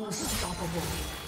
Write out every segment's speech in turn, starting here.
Unstoppable.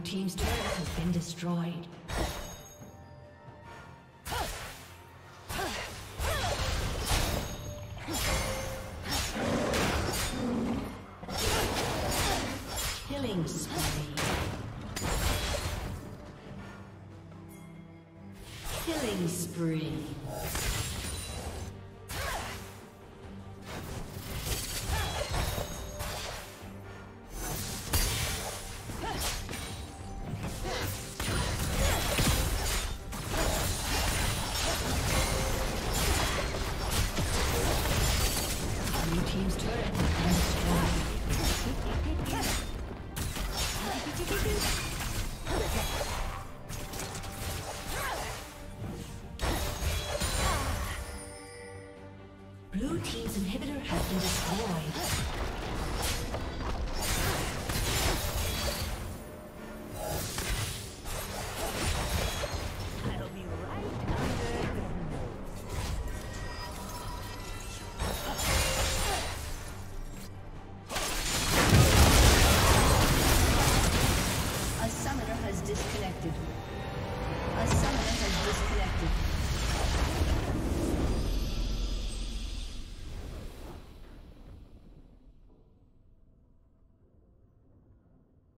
Team's turret has been destroyed. Killing spree. Killing spree.